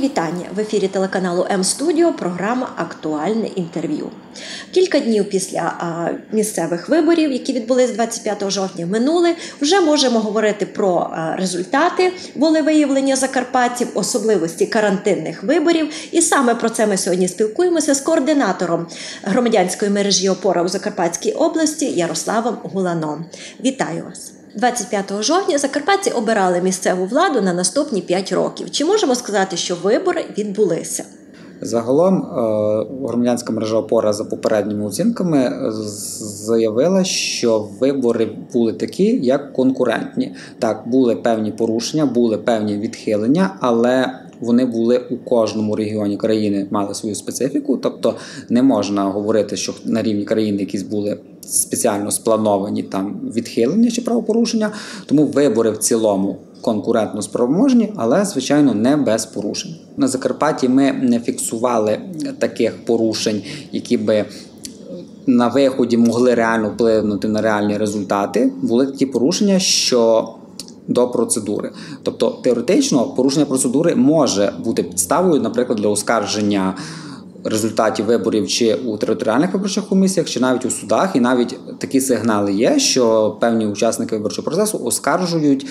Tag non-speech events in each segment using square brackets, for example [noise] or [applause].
Вітання в ефірі телеканалу М Студіо. Програма Актуальне інтерв'ю. Кілька днів після місцевих виборів, які відбулись 25 жовтня, минули, вже можемо говорити про результати волевиявлення закарпатців, особливості карантинних виборів. І саме про це ми сьогодні спілкуємося з координатором громадянської мережі опора у Закарпатській області Ярославом Гуланом. Вітаю вас! 25 жовтня закарпатці обирали місцеву владу на наступні 5 років. Чи можемо сказати, що вибори відбулися? Загалом е, громадянська мережа опора за попередніми оцінками заявила, що вибори були такі, як конкурентні. Так, були певні порушення, були певні відхилення, але вони були у кожному регіоні країни мали свою специфіку, тобто не можна говорити, що на рівні країни якісь були спеціально сплановані там відхилення чи правопорушення, тому вибори в цілому. Конкурентно спроможні, але звичайно не без порушень. На Закарпатті ми не фіксували таких порушень, які би на виході могли реально вплинути на реальні результати. Були такі порушення, що до процедури. Тобто теоретично порушення процедури може бути підставою, наприклад, для оскарження. Результатів виборів чи у територіальних виборчих комісіях, чи навіть у судах, і навіть такі сигнали є, що певні учасники виборчого процесу оскаржують,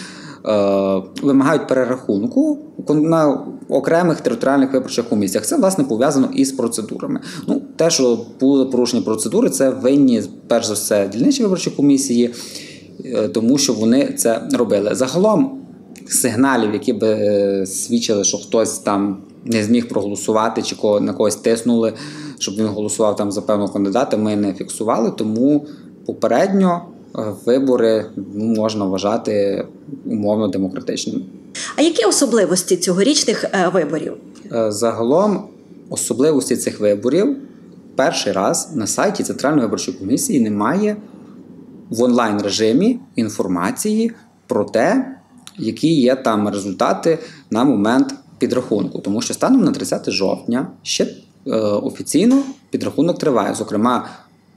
е, вимагають перерахунку на окремих територіальних виборчих комісіях. Це власне пов'язано із процедурами. Ну, те, що були порушені процедури, це винні перш за все дільничі виборчі комісії. Е, тому що вони це робили. Загалом сигналів, які би е, свідчили, що хтось там не зміг проголосувати чи на когось тиснули, щоб він голосував там за певного кандидата, ми не фіксували. Тому попередньо е, вибори ну, можна вважати умовно демократичними. А які особливості цьогорічних виборів? Загалом особливості цих виборів перший раз на сайті Центральної виборчої комісії немає в онлайн режимі інформації про те, які є там результати на момент підрахунку. Тому що станом на 30 жовтня ще е, офіційно підрахунок триває. Зокрема,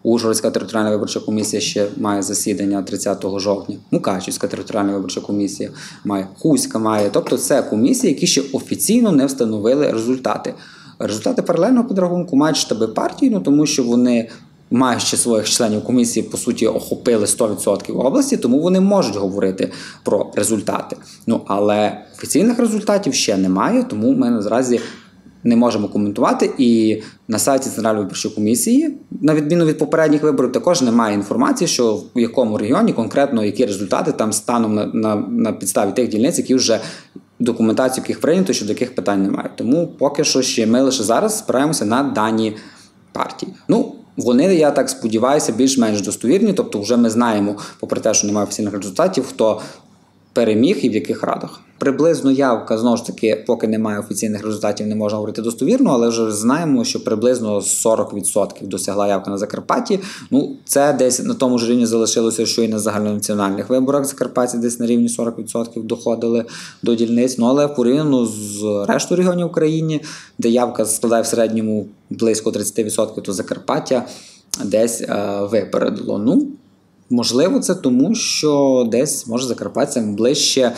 Ужгородська територіальна виборча комісія ще має засідання 30 жовтня. Мукачівська територіальна виборча комісія має, Хуська має. Тобто це комісії, які ще офіційно не встановили результати. Результати паралельного підрахунку мають штаби партії, ну тому що вони маючи своїх членів комісії, по суті, охопили 100% області, тому вони можуть говорити про результати. Ну але офіційних результатів ще немає, тому ми наразі не можемо коментувати. І на сайті Центральної виборчої комісії, на відміну від попередніх виборів, також немає інформації, що в якому регіоні конкретно які результати там станом на, на, на підставі тих дільниць, які вже. Документацію, яких прийнято, щодо яких питань немає. Тому поки що ще ми лише зараз спираємося на дані партії. Ну, вони, я так сподіваюся, більш-менш достовірні. Тобто, вже ми знаємо, попри те, що немає офіційних результатів, хто переміг і в яких радах. Приблизно явка знову ж таки, поки немає офіційних результатів, не можна говорити достовірно, але вже знаємо, що приблизно 40% досягла явка на Закарпатті. Ну це десь на тому ж рівні залишилося, що і на загальнонаціональних виборах Закарпатті десь на рівні 40% доходили до дільниць. Ну але порівняно з рештою регіонів України, де явка складає в середньому близько 30%, то Закарпаття десь е, випередило. Ну Можливо, це тому, що десь може закарпатцям ближче.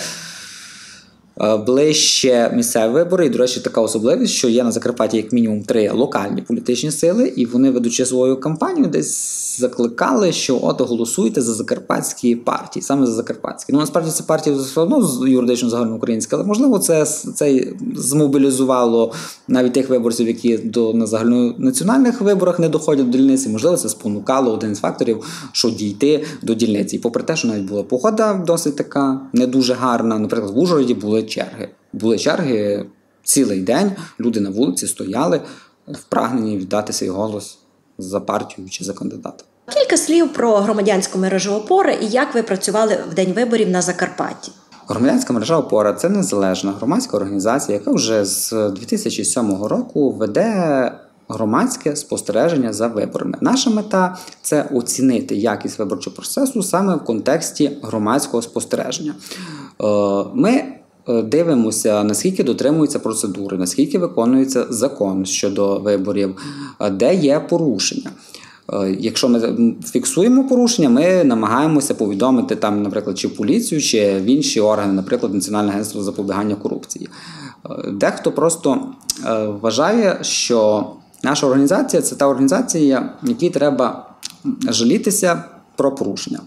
Е, ближче місцеві вибори, і, до речі, така особливість, що є на Закарпатті як мінімум три локальні політичні сили, і вони, ведучи свою кампанію, десь закликали, що от голосуйте за закарпатські партії, саме за закарпатські. Ну насправді це партії все одно юридично загальноукраїнська, але можливо це це змобілізувало навіть тих виборців, які до на загальнонаціональних виборах не доходять до дільниці. Можливо, це спонукало один з факторів, що дійти до дільниці. Попри те, що навіть була погода досить така не дуже гарна. Наприклад, в Ужгороді були черги. Були черги цілий день. Люди на вулиці стояли в прагненні віддати свій голос за партію чи за кандидата. Кілька слів про громадянську мережу опори і як ви працювали в день виборів на Закарпатті. Громадянська мережа опора це незалежна громадська організація, яка вже з 2007 року веде громадське спостереження за виборами. Наша мета це оцінити якість виборчого процесу саме в контексті громадського спостереження. Е, ми дивимося, наскільки дотримуються процедури, наскільки виконується закон щодо виборів, е, де є порушення. Е, якщо ми фіксуємо порушення, ми намагаємося повідомити там, наприклад, чи поліцію, чи в інші органи, наприклад, Національне агентство запобігання корупції. Дехто просто вважає, що наша організація це та організація, якій треба жалітися про порушення.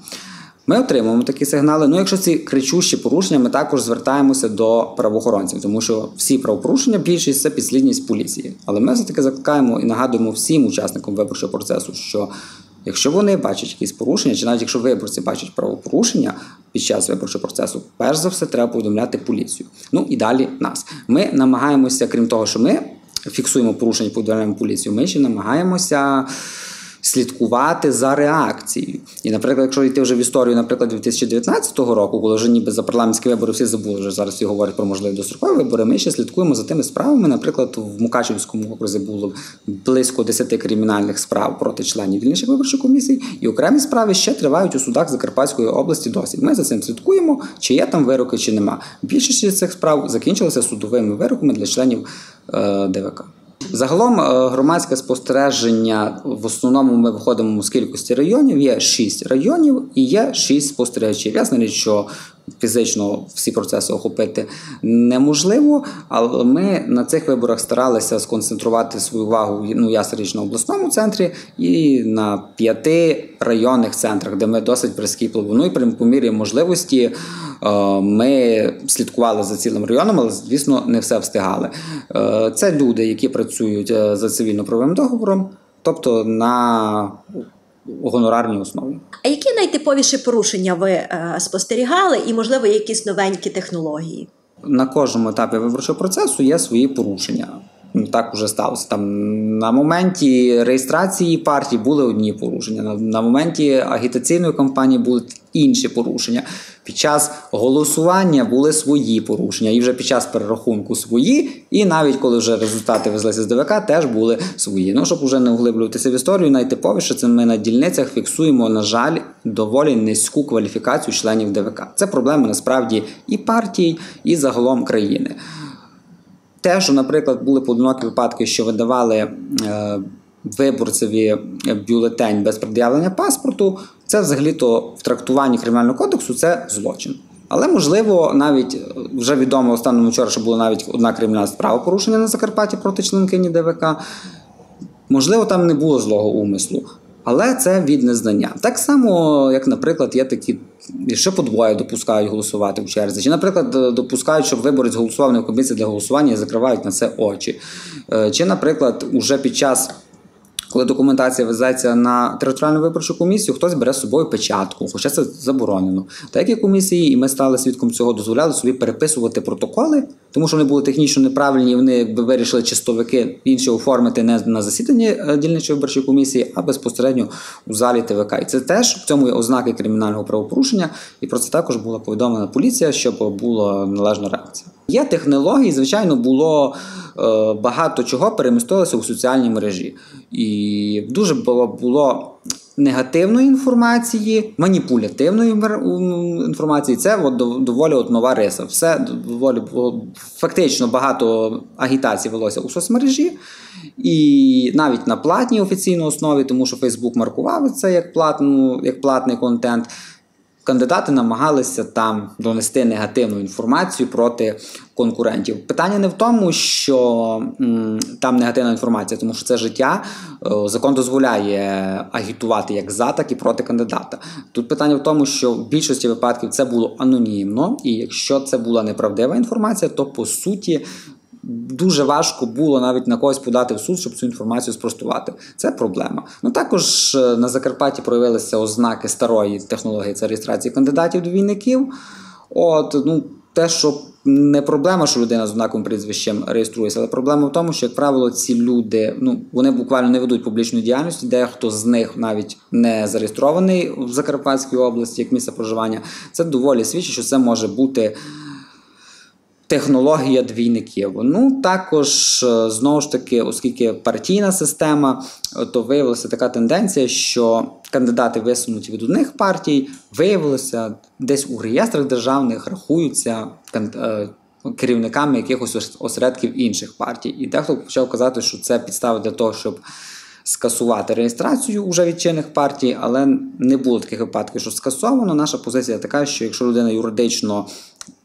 Ми отримуємо такі сигнали. Ну, якщо ці кричущі порушення, ми також звертаємося до правоохоронців, тому що всі правопорушення більшість це підслідність поліції. Але ми все таки закликаємо і нагадуємо всім учасникам виборчого процесу, що якщо вони бачать якісь порушення, чи навіть якщо виборці бачать правопорушення під час виборчого процесу, перш за все треба повідомляти поліцію. Ну і далі нас. Ми намагаємося, крім того, що ми фіксуємо порушення, повідомляємо поліцію, ми ще намагаємося слідкувати за реакцією. І, наприклад, якщо йти вже в історію, наприклад, 2019 року, коли вже ніби за парламентські вибори всі забули, вже зараз всі говорять про можливі дострокові вибори, ми ще слідкуємо за тими справами. Наприклад, в Мукачевському окрузі було близько 10 кримінальних справ проти членів дільничних виборчих комісій, і окремі справи ще тривають у судах Закарпатської області. Досі ми за цим слідкуємо, чи є там вироки, чи нема. Більшість цих справ закінчилися судовими вироками для членів е, ДВК. Загалом е, громадське спостереження в основному ми виходимо з кількості районів. Є шість районів і є шість спостерігачів. Ясно, що фізично всі процеси охопити неможливо, але ми на цих виборах старалися сконцентрувати свою увагу ну, ясна річ на обласному центрі і на п'яти районних центрах, де ми досить прискіпливо. Ну і при по мірі можливості е, ми слідкували за цілим районом, але звісно не все встигали. Е, це люди, які працюють е, за цивільно-правовим договором, тобто на гонорарній основі. А які найтиповіші порушення ви е, спостерігали, і можливо якісь новенькі технології? На кожному етапі виборчого процесу є свої порушення. Так уже сталося. Там на моменті реєстрації партії були одні порушення. На, на моменті агітаційної кампанії були інші порушення. Під час голосування були свої порушення, і вже під час перерахунку свої, і навіть коли вже результати везлися з ДВК, теж були свої. Ну щоб вже не углиблюватися в історію, найтиповіше це ми на дільницях фіксуємо, на жаль, доволі низьку кваліфікацію членів ДВК. Це проблема насправді і партій, і загалом країни. Те, що, наприклад, були поодинокі випадки, що видавали е, виборцеві бюлетень без пред'явлення паспорту, це взагалі-то в трактуванні кримінального кодексу це злочин. Але можливо, навіть е, вже відомо останньому вчора, що була навіть одна кримінальна справа порушення на Закарпатті проти членкині ДВК. Можливо, там не було злого умислу. Але це від незнання. Так само, як, наприклад, є такі, що по двоє допускають голосувати в черзі. Чи, наприклад, допускають, щоб виборець голосував не в комісії для голосування і закривають на це очі. Е, чи, наприклад, уже під час коли документація везеться на територіальну виборчу комісію, хтось бере з собою печатку, хоча це заборонено. Деякі комісії, і ми стали свідком цього, дозволяли собі переписувати протоколи, тому що вони були технічно неправильні, і вони якби вирішили чистовики інші оформити не на засіданні е, дільничої виборчої комісії, а безпосередньо у залі ТВК. І це теж в цьому є ознаки кримінального правопорушення, і про це також була повідомлена поліція, щоб була належна реакція. Є технології, звичайно, було е, багато чого перемістилося у соціальні мережі. І дуже було було негативної інформації, маніпулятивної інформації. Це от доволі от нова риса. Все доволі фактично багато агітації велося у соцмережі, і навіть на платній офіційній основі, тому що Фейсбук маркував це як платну, як платний контент кандидати намагалися там донести негативну інформацію проти конкурентів. Питання не в тому, що м, там негативна інформація, тому що це життя. Е, закон дозволяє агітувати як за, так і проти кандидата. Тут питання в тому, що в більшості випадків це було анонімно, і якщо це була неправдива інформація, то по суті дуже важко було навіть на когось подати в суд, щоб цю інформацію спростувати. Це проблема. Ну також е, на Закарпатті проявилися ознаки старої технології це реєстрації кандидатів до війників. От ну те, що не проблема, що людина з однаковим прізвищем реєструється, але проблема в тому, що, як правило, ці люди ну вони буквально не ведуть публічної діяльності, дехто з них навіть не зареєстрований в Закарпатській області як місце проживання. Це доволі свідчить, що це може бути технологія двійників. Ну також е, знову ж таки, оскільки партійна система, е, то виявилася така тенденція, що кандидати висунуті від одних партій, виявилося десь у реєстрах державних рахуються е, керівниками якихось осередків інших партій. І дехто почав казати, що це підстава для того, щоб. Скасувати реєстрацію уже від партій, але не було таких випадків, що скасовано. Наша позиція така, що якщо людина юридично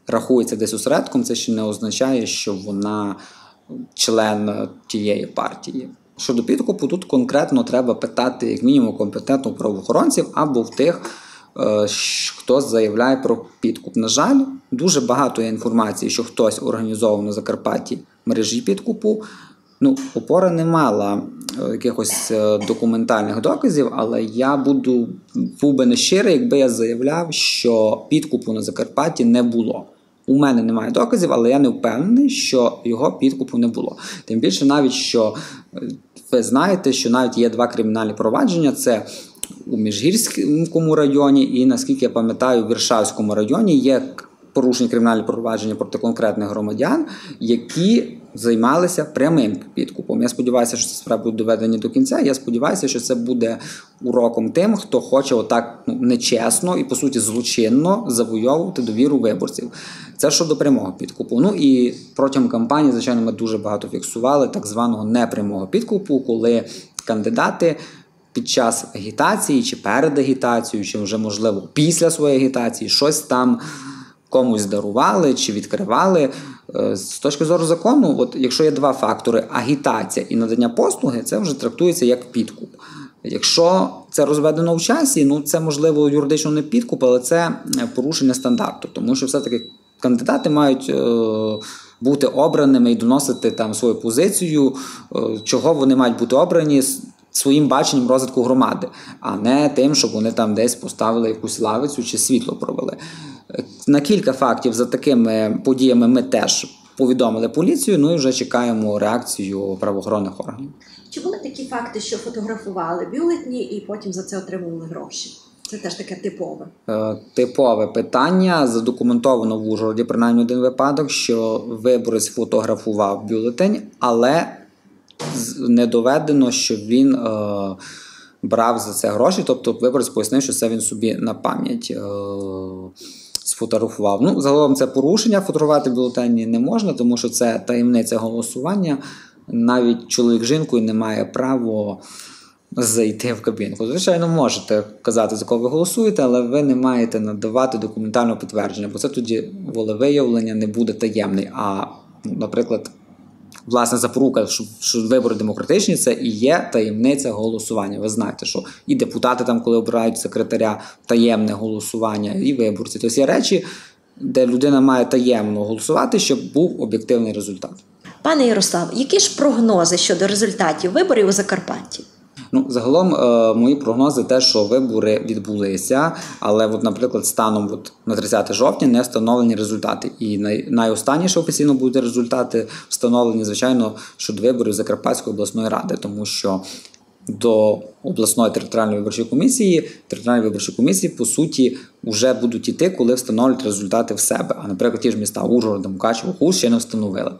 рахується десь осередком, це ще не означає, що вона член тієї партії. Щодо підкупу, тут конкретно треба питати, як мінімум, компетентних правоохоронців або в тих, е, хто заявляє про підкуп. На жаль, дуже багато є інформації, що хтось організовано на Закарпатті мережі підкупу. Ну, опора не мала е, якихось е, документальних доказів, але я буду був би нещирий, якби я заявляв, що підкупу на Закарпатті не було. У мене немає доказів, але я не впевнений, що його підкупу не було. Тим більше, навіть що ви знаєте, що навіть є два кримінальні провадження: це у Міжгірському районі, і наскільки я пам'ятаю, в Віршавському районі є порушені кримінальні провадження проти конкретних громадян, які займалися прямим підкупом. Я сподіваюся, що це справа буде доведені до кінця. Я сподіваюся, що це буде уроком тим, хто хоче отак ну, нечесно і по суті злочинно завойовувати довіру виборців. Це щодо прямого підкупу. Ну і протягом кампанії, звичайно, ми дуже багато фіксували так званого непрямого підкупу, коли кандидати. Під час агітації, чи перед агітацією, чи вже можливо після своєї агітації щось там комусь дарували чи відкривали. Е, з точки зору закону, от якщо є два фактори агітація і надання послуги, це вже трактується як підкуп. Якщо це розведено в часі, ну це можливо юридично не підкуп, але це е, порушення стандарту, тому що все-таки кандидати мають е, бути обраними і доносити там свою позицію, чого вони мають бути обрані своїм баченням розвитку громади, а не тим, щоб вони там десь поставили якусь лавицю чи світло провели. На кілька фактів за такими подіями ми теж повідомили поліцію. Ну і вже чекаємо реакцію правоохоронних органів. Чи були такі факти, що фотографували бюлетні і потім за це отримували гроші? Це теж таке типове. Е, типове питання задокументовано в Ужгороді, принаймні один випадок, що виборець фотографував бюлетень, але не доведено, що він е, брав за це гроші. Тобто, виборець пояснив, що це він собі на пам'ять. Е, сфотографував. Ну, загалом це порушення. Фотографувати бюлетені не можна, тому що це таємниця голосування. Навіть чоловік жінкою не має права зайти в кабінку. Звичайно, можете казати, за кого ви голосуєте, але ви не маєте надавати документального підтвердження, бо це тоді волевиявлення не буде таємний. А, наприклад, власне запорука, що, що вибори демократичні, це і є таємниця голосування. Ви знаєте, що і депутати там, коли обирають секретаря, таємне голосування, і виборці. Тобто є речі, де людина має таємно голосувати, щоб був об'єктивний результат. Пане Ярослав, які ж прогнози щодо результатів виборів у Закарпатті? Ну, загалом, е, мої прогнози, те, що вибори відбулися, але, от, наприклад, станом от, на 30 жовтня не встановлені результати. І най, найостанніше офіційно будуть результати встановлені, звичайно, щодо виборів Закарпатської обласної ради, тому що до обласної територіальної виборчої комісії, територіальні виборчі комісії, по суті, вже будуть іти, коли встановлять результати в себе. А, наприклад, ті ж міста Ужгород, Мукачево, Хуст ще не встановили.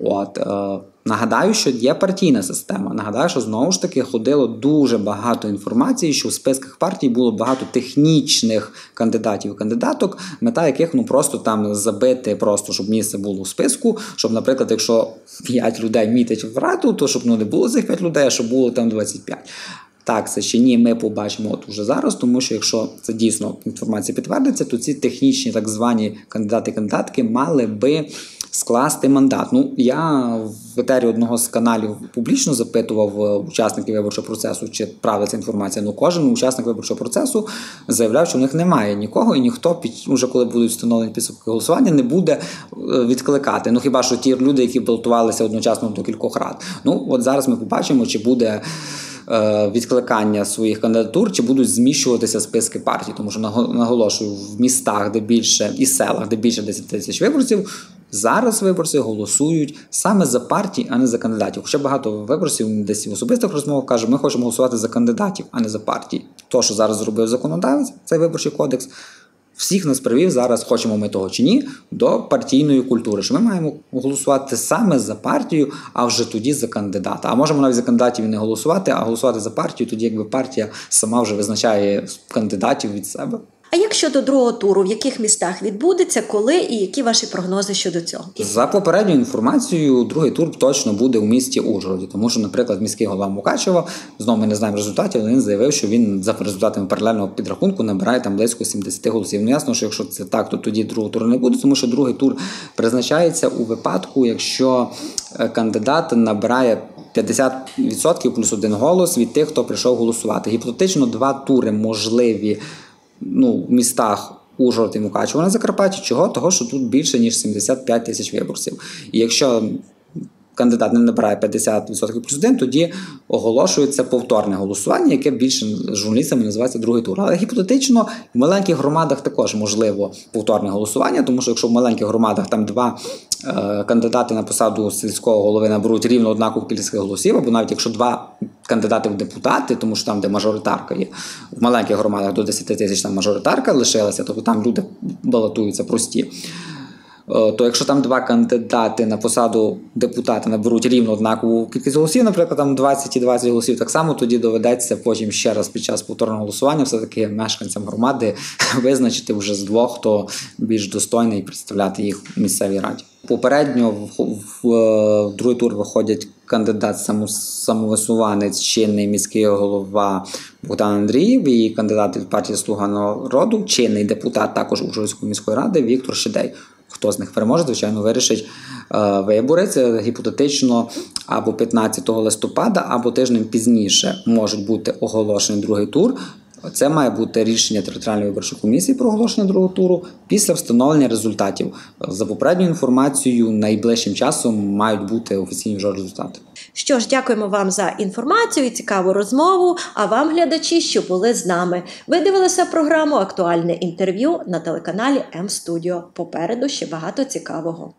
От, е, Нагадаю, що є партійна система. Нагадаю, що знову ж таки ходило дуже багато інформації, що в списках партій було багато технічних кандидатів і кандидаток, мета яких ну просто там забити, просто щоб місце було в списку. Щоб, наприклад, якщо 5 людей мітить в раду, то щоб ну не було цих 5 людей, а щоб було там 25. Так, це ще ні, ми побачимо от уже зараз, тому що якщо це дійсно інформація підтвердиться, то ці технічні так звані кандидати кандидатки мали би скласти мандат. Ну я в етері одного з каналів публічно запитував е, учасників виборчого процесу, чи правда ця інформація. Ну кожен учасник виборчого процесу заявляв, що в них немає нікого, і ніхто під уже коли будуть встановлені підсумки голосування, не буде е, відкликати. Ну хіба що ті люди, які балотувалися одночасно до кількох рад. Ну от зараз ми побачимо, чи буде. Е, відкликання своїх кандидатур чи будуть зміщуватися списки партій, тому що наголошую в містах, де більше і селах, де більше 10 тисяч виборців, Зараз виборці голосують саме за партії, а не за кандидатів. Хоча багато виборців десь в особистих розмовах каже, ми хочемо голосувати за кандидатів, а не за партії. То, що зараз зробив законодавець, цей виборчий кодекс, всіх нас привів зараз, хочемо ми того чи ні, до партійної культури. Що ми маємо голосувати саме за партію, а вже тоді за кандидата. А можемо навіть за кандидатів і не голосувати, а голосувати за партію, тоді якби партія сама вже визначає кандидатів від себе. А як щодо другого туру, в яких містах відбудеться, коли і які ваші прогнози щодо цього? За попередньою інформацією, другий тур точно буде у місті Ужгороді, тому що, наприклад, міський голова Мукачева, знову ми не знаємо результатів, він заявив, що він за результатами паралельного підрахунку набирає там близько 70 голосів. Ну ясно, що якщо це так, то тоді другого туру не буде, тому що другий тур призначається у випадку, якщо е, кандидат набирає 50% плюс один голос від тих, хто прийшов голосувати. Гіпотетично два тури можливі ну, містах Ужгород і Мукачево на Закарпатті. Чого? Того, що тут більше ніж 75 тисяч виборців. І якщо кандидат не набирає 50% плюс один, тоді оголошується повторне голосування, яке більше журналістами називається другий тур. Але гіпотетично в маленьких громадах також можливо повторне голосування, тому що якщо в маленьких громадах там два е, кандидати на посаду сільського голови наберуть рівно однакову кількість голосів, або навіть якщо два кандидати в депутати, тому що там, де мажоритарка є, в маленьких громадах до 10 тисяч там мажоритарка лишилася, тобто там люди балотуються прості. Е, То якщо там два кандидати на посаду депутата наберуть рівно однакову кількість голосів, наприклад, там 20 і 20 голосів, так само тоді доведеться потім ще раз під час повторного голосування все-таки мешканцям громади [laughs] визначити вже з двох, хто більш достойний представляти їх в місцевій раді. Попередньо в, в, в другий тур виходять кандидат самовисуванець, чинний міський голова Богдан Андрієв і кандидат від партії Слуга народу, чинний депутат також Ужгородської міської ради Віктор Шидей. Хто з них переможе, звичайно, вирішить е, вибори. Це гіпотетично або 15 листопада, або тижнем пізніше можуть бути оголошений другий тур. Це має бути рішення територіальної виборчої комісії про оголошення другого туру після встановлення результатів. За попередньою інформацією, найближчим часом мають бути офіційні вже результати. Що ж, дякуємо вам за інформацію і цікаву розмову. А вам, глядачі, що були з нами. Ви дивилися програму Актуальне інтерв'ю на телеканалі М Студіо. Попереду ще багато цікавого.